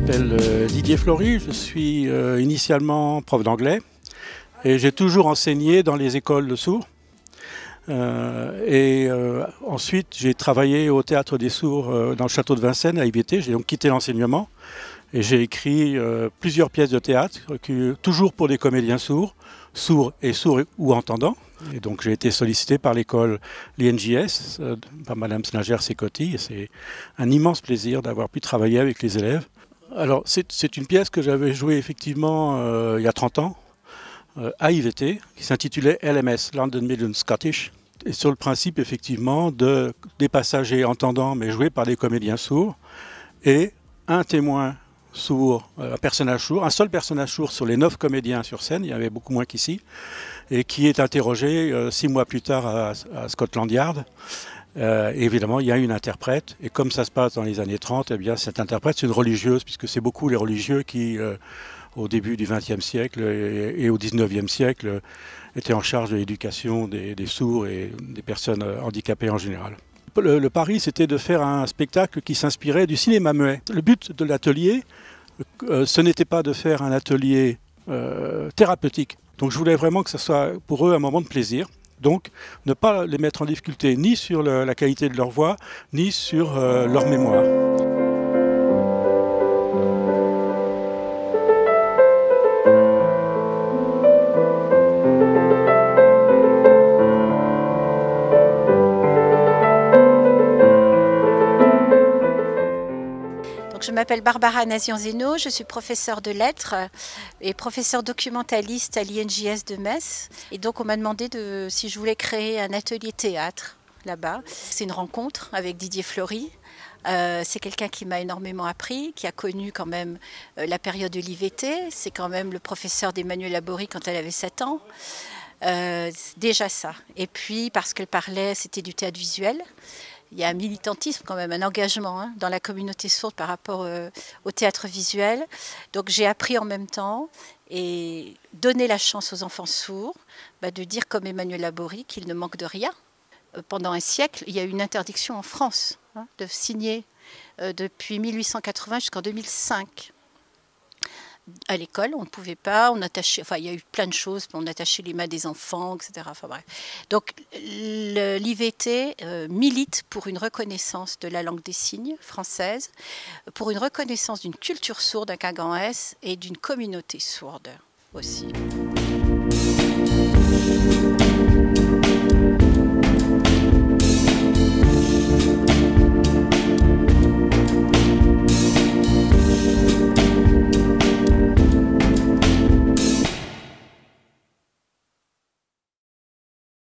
Didier Flory, je suis euh, initialement prof d'anglais et j'ai toujours enseigné dans les écoles de sourds. Euh, et euh, ensuite, j'ai travaillé au Théâtre des Sourds dans le château de Vincennes à IBT. J'ai donc quitté l'enseignement et j'ai écrit plusieurs pièces de théâtre, toujours pour des comédiens sourds, sourds et sourds ou entendants. Et donc j'ai été sollicité par l'école l'INJS, par Madame Snager Secotti, et c'est un immense plaisir d'avoir pu travailler avec les élèves. Alors, c'est une pièce que j'avais jouée effectivement euh, il y a 30 ans euh, à IVT, qui s'intitulait LMS, London Midland Scottish, et sur le principe effectivement de, des passagers entendants mais joués par des comédiens sourds, et un témoin sourd, euh, un personnage sourd, un seul personnage sourd sur les neuf comédiens sur scène, il y avait beaucoup moins qu'ici, et qui est interrogé six mois plus tard à Scotland Yard. Euh, évidemment, il y a une interprète, et comme ça se passe dans les années 30, eh bien, cette interprète, c'est une religieuse, puisque c'est beaucoup les religieux qui, euh, au début du XXe siècle et, au XIXe siècle, étaient en charge de l'éducation des, sourds et des personnes handicapées en général. Le, pari, c'était de faire un spectacle qui s'inspirait du cinéma muet. Le but de l'atelier, euh, ce n'était pas de faire un atelier thérapeutique. Donc je voulais vraiment que ce soit pour eux un moment de plaisir. Donc, ne pas les mettre en difficulté ni sur la qualité de leur voix, ni sur euh, leur mémoire. Je m'appelle Barbara Nazianzeno, je suis professeure de lettres et professeure documentaliste à l'INJS de Metz. Et donc on m'a demandé de, si je voulais créer un atelier théâtre là-bas. C'est une rencontre avec Didier Flory. Euh, c'est quelqu'un qui m'a énormément appris, qui a connu quand même euh, la période de l'IVT. C'est quand même le professeur d'Emmanuel Laborie quand elle avait 7 ans. Euh, déjà ça. Et puis parce qu'elle parlait, c'était du théâtre visuel il y a un militantisme quand même, un engagement hein, dans la communauté sourde par rapport euh, au théâtre visuel. Donc j'ai appris en même temps et donner la chance aux enfants sourds bah, de dire comme Emmanuel Laborie qu'ils ne manquent de rien. Euh, pendant un siècle, il y a eu une interdiction en France hein, de signer euh, depuis 1880 jusqu'en 2005 à l'école, on ne pouvait pas, on attachait, enfin il y a eu plein de choses, on attachait les mains des enfants, etc. Enfin bref. Donc l'IVT euh, milite pour une reconnaissance de la langue des signes française, pour une reconnaissance d'une culture sourde, un S, et d'une communauté sourde aussi.